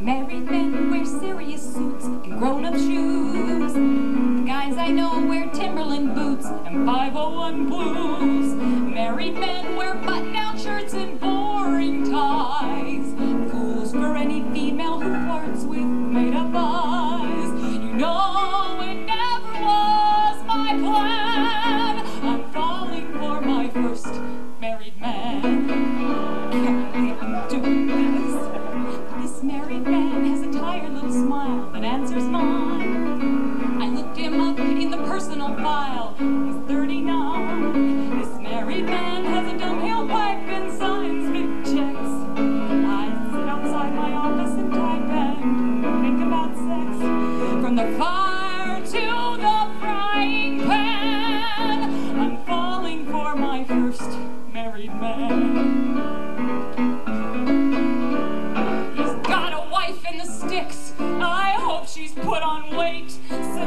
Married men wear serious suits and grown-up shoes. Guys I know wear Timberland boots and 501 blues. Married men wear button-down shirts and smile that answers mine. I looked him up in the personal file. He's 39. This married man has a Dunhill pipe and signs big checks. I sit outside my office and type and think about sex. From the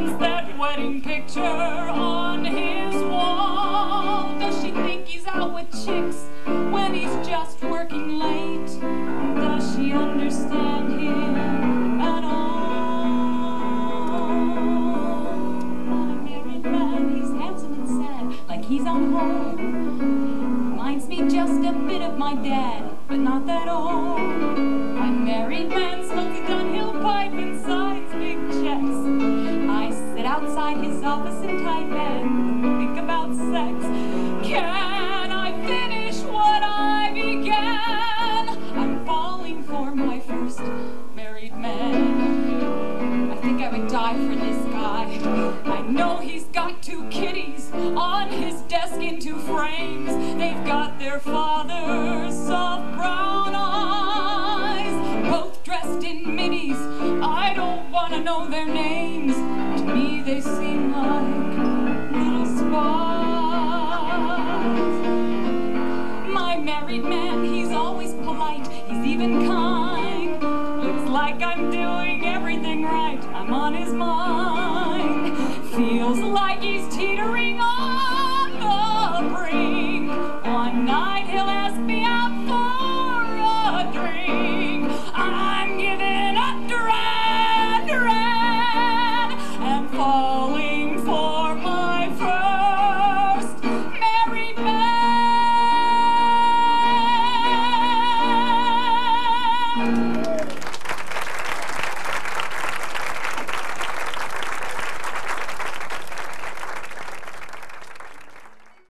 since that wedding picture on his wall. Does she think he's out with chicks when he's just working late? Does she understand him at all? Not a married man, he's handsome and sad, like he's on hold. Reminds me just a bit of my dad, but not that old. My married man his office type and think about sex. Can I finish what I began? I'm falling for my first married man. I think I would die for this guy. I know he's got two kitties on his desk in two frames. They've got their father's soft brown eyes, both dressed in minis. I don't want to know their names. They seem like little spies. My married man, he's always polite, he's even kind. Looks like I'm doing everything right, I'm on his mind. Feels like he's teetering on